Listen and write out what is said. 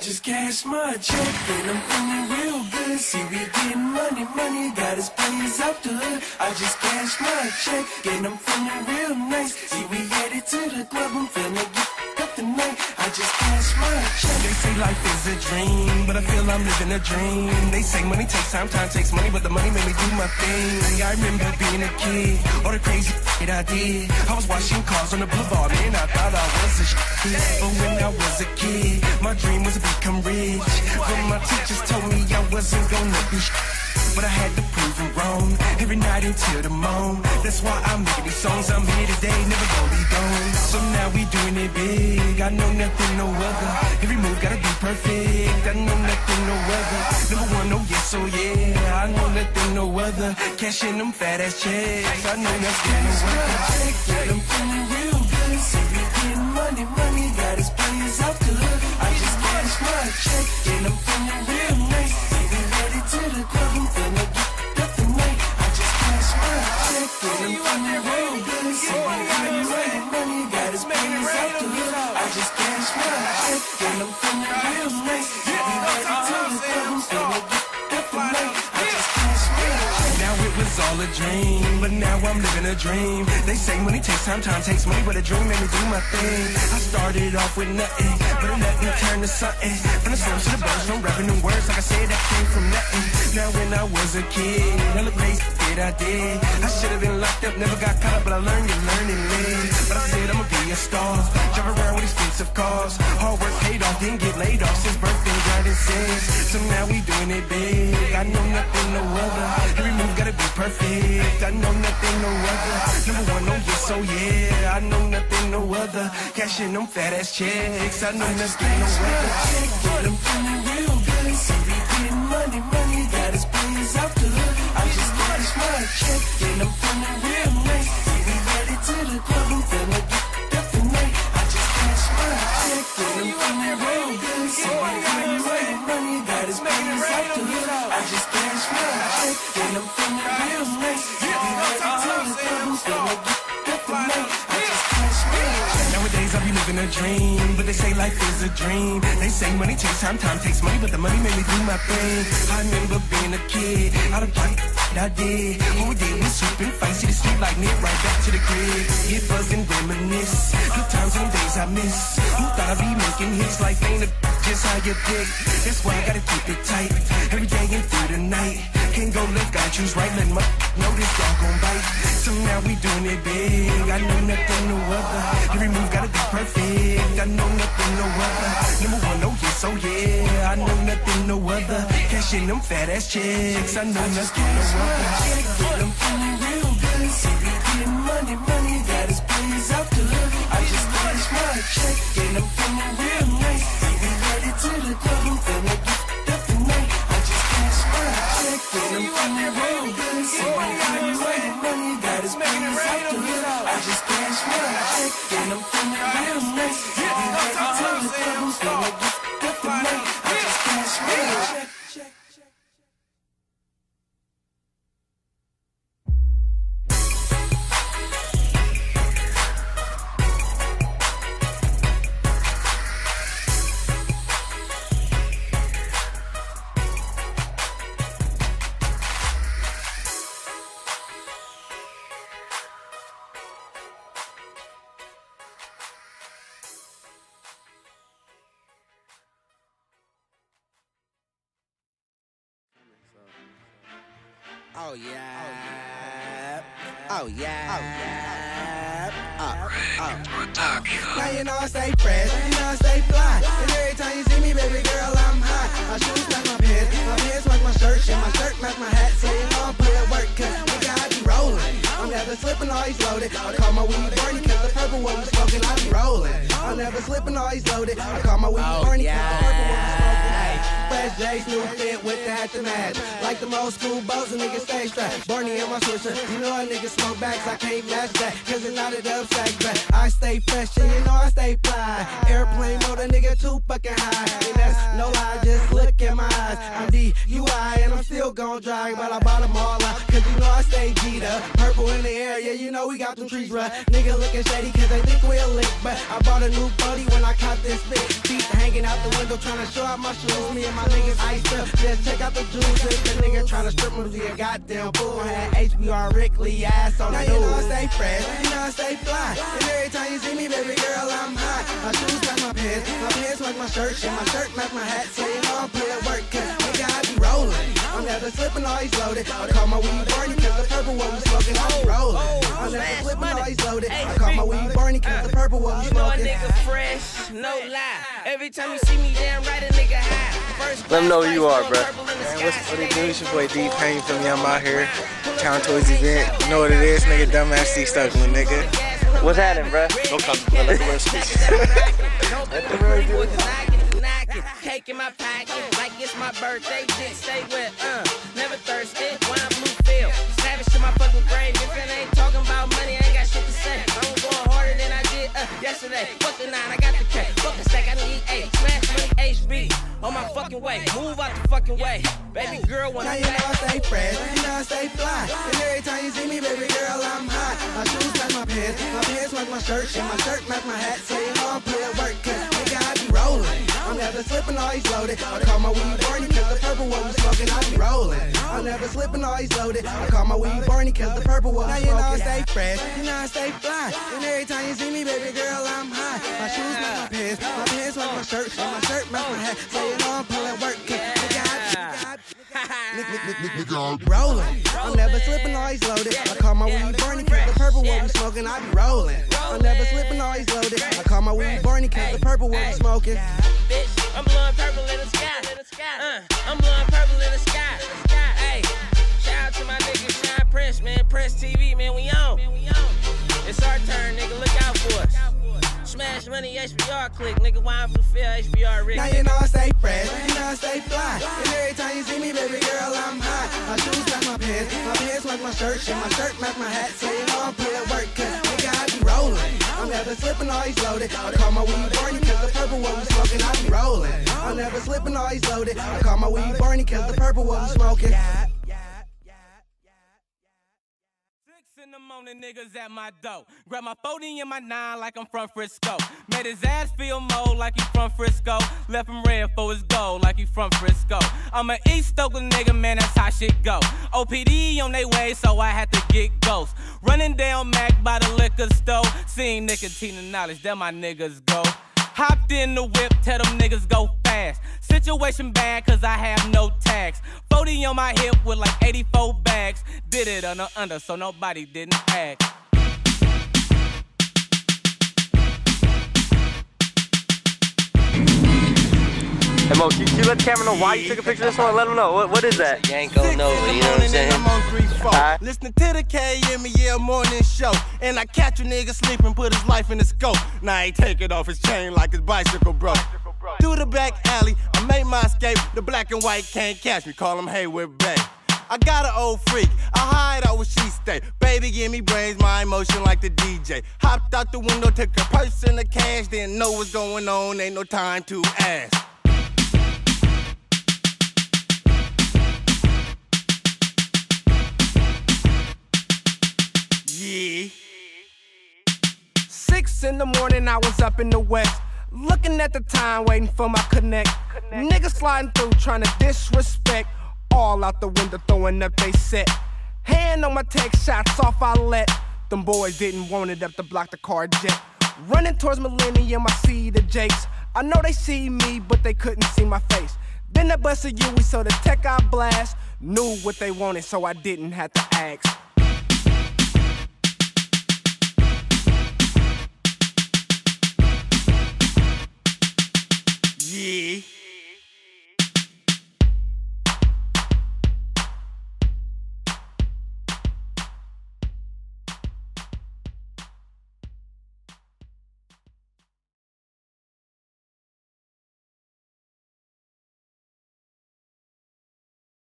just cashed my check and I'm feeling real good. See, we getting money, money, got us plays out the hood. I just cashed my check and I'm feeling real nice. See, we headed to the club, I'm say life is a dream, but I feel I'm living a dream. They say money takes time, time takes money, but the money made me do my thing. I remember being a kid, all the crazy shit I did. I was washing cars on the boulevard, man, I thought I was a shit. But when I was a kid, my dream was to become rich. But my teachers told me I wasn't gonna be shit. But I had to prove them wrong every night until the morn. That's why I'm making these songs. I'm here today, never gonna be gone. So now we doing it big. I know nothing, no other. Every move gotta be perfect. I know nothing, no other. Number one, oh yes, oh yeah. I know nothing, no other. Cashing them fat ass checks. I know nothing, no other. yeah, I'm feeling real good. See, we getting money, money, got us plays out the hood. I just cashed my check and I'm feeling Now it was all a dream, but now I'm living a dream. They say money takes time, time takes money, but a dream made me do my thing. I started off with nothing, but nothing turned to something. From the slums to the birds, no in words, like I said, that came from nothing. Now when I was a kid, all the crazy shit I did. I should have been locked up, never got caught up, but I learned and learned and lived. But I said I'ma be a star, drive around with expensive cars. Hard work paid off, didn't get laid off since birth, been grinding since. So now we doing it big. I know nothing, no other. Every move gotta be perfect. I know nothing, no other. Number one, oh yes, oh yeah. I know nothing, no other. Cashing them fat ass checks. I know nothing, no other. check, but I'm feeling real good. Getting money, money, got us plays out the hood. I just cashed my check, and I'm feeling real nice. We headed to the club, I'm finna get up tonight. I just cashed my check, and I'm feeling real good. See, we getting money, money, got us plays out the hood. I just cashed my check, and I'm feeling real nice. A dream, but they say life is a dream. They say money takes time, time takes money, but the money made me do my thing. I remember being a kid, of pocket, I did. We did was swoop and fight, see the street like Nick, right back to the crib. Get buzzed and reminisce, good times and days I miss. Who thought I'd be making hits like ain't a just how you think? That's why I gotta keep it tight, every day and through the night. Can't go left, gotta choose right, let my know this dog gon' bite. So now we doing it big, I know nothing, no other. Every move gotta be perfect, I know nothing, no other. Number one, oh yes, oh yeah, I know nothing, no other. Cashing them fat ass checks, I know nothing, no other. but I'm feeling real good. See, we getting money, money, got us plays out the hood. I just cashed my check, and I'm feeling real Oh yeah. Oh yeah. Oh yeah. Oh, oh. Now you know I stay fresh, you know I stay fly. And every time you see me, baby girl, I'm hot. My shoes match my pants, my pants match my shirt, and my shirt match my hat. So you know I put it work, cause nigga, I be rolling. I'm never slipping, always loaded. I call my weed burning, cause the purple one was smoking, I be rolling. I'm never slipping, always loaded. I call my weed burning, cause the purple one was smoking. Fresh J's, new fit with the hat to match. Like the old school bows, a nigga stay strapped. Barney in my swisher, you know a nigga smoke backs, I can't match that. Cause it's not a dub sack, but I stay fresh and you know I stay fly. Airplane mode, a nigga too fucking high. And that's no lie, just look in my eyes. I'm DUI and I'm still gon' drive, but I bought them all out. Cause you know I stay G'd up. In the air, yeah, you know we got them trees right. Nigga looking shady cause they think we're lick, but I bought a new buddy when I caught this bitch. Feet hanging out the window trying to show out my shoes. Me and my niggas iced up, just check out the juice. If the nigga trying to strip me, be a goddamn fool. Had HBR Rickley ass on now the Now you know I stay fresh, you know I stay fly. And every time you see me, baby girl, I'm hot. My shoes match my pants, my pants match my shirt, and my shirt match my hat. So you know I'm putting work, cause nigga I be rolling. I'm never slipping, always loaded. I call my weed Barney cause the purple one was smoking, I rolling. I'm never slipping, always loaded. I call my weed Barney cause the purple one. You know a nigga fresh, no lie. Every time you see me, damn right a nigga high. First Let them know who you are, bro. Man, what's what it do? It's your boy D Pain from me. I'm out here. Town Toyz event. You know what it is, nigga? Dumbass C Stuckman, nigga. What's happening, bro? Don't come. Let the word speak. Let the word do it cake in my pocket like it's my birthday. Just stay with, uh, never thirsty. Wine blue feel, savage to my fucking grave. If it ain't talking about money, I ain't got shit to say. I'm going harder than I did uh, yesterday. Fuck the nine, I got the K. Fuck the stack, I need eight. Smash money, HB. On my fucking way, move out the fucking way. Baby girl, when now I you know I stay fresh, you know I stay fly. And every time you see me, baby girl, I'm hot. My shoes match my pants, my pants match my shirt, and my shirt match my hat. So you know I'm putting work, cause never slipping, always loaded. I call my weed Barney, cause the purple one was smoking, I be rolling. I'm never slipping, always loaded. I call my weed Barney, cause the purple one was smoking. Now you know I stay fresh, you know I stay fly. And every time you see me, baby girl, I'm high. My shoes match my pants, my pants match my shirt, and my shirt match my hat. So you know I'm pulling work, cause nigga, I be rolling. I'm never slipping, always loaded. I call my weed Barney, cause the purple one was smoking, I be rolling. I'm never slipping, always loaded. I call my weed Barney, cause the purple one was smoking. I'm blowing purple in the sky. Uh, I'm blowing purple in the sky. Hey, shout out to my nigga Shine Prince, man. Prince TV, man, we on. It's our turn, nigga. Look out for us. Smash Money HBR click, nigga. Wine for Phil HBR Rick. Now you know I stay fresh, you know I stay fly. And every time you see me, baby girl, I'm hot. My shoes match my pants, my pants match my shirt, and my shirt match my hat. So you know slipping, always loaded. I call my weed Barney, cause the purple one was smoking, I be rolling. I'm never slipping, always loaded. I call my weed Barney, cause the purple one was smoking. In the niggas at my door. Grab my 40 in my 9 like I'm from Frisco. Made his ass feel mold like he from Frisco. Left him red for his gold like he from Frisco. I'm an East Oakland nigga, man, that's how shit go. OPD on they way, so I had to get ghost. Running down Mac by the liquor store. Seeing nicotine and knowledge, that my niggas go. Hopped in the whip, tell them niggas go. Situation bad, cause I have no tax. 40 on my hip with like 84 bags. Did it under under, so nobody didn't act Hey Mo, can you, let the camera know why you took a picture of this one? Let them know. What, what is that? Yenko Nova, you know what I'm saying? I'm on 3 4. Right. Listening to the KMEL morning show. And I catch a nigga sleeping, put his life in the scope. Now he take it off his chain like his bicycle broke. Through the back alley, I made my escape. The black and white can't catch me, call him Hayward Bay. I got an old freak, I hide out where she stay. Baby, give me brains, my emotion like the DJ. Hopped out the window, took a purse and the cash, didn't know what's going on, ain't no time to ask. Yeah. Six in the morning, I was up in the west. Looking at the time, waiting for my connect. connect. Niggas sliding through, trying to disrespect. All out the window, throwing up they set. Hand on my tech, shots off, I let. Them boys didn't want it up to block the car jet. Running towards Millennium, I see the Jakes. I know they see me, but they couldn't see my face. Then the bus of you, we saw the tech I blast. Knew what they wanted, so I didn't have to ask. Yeah.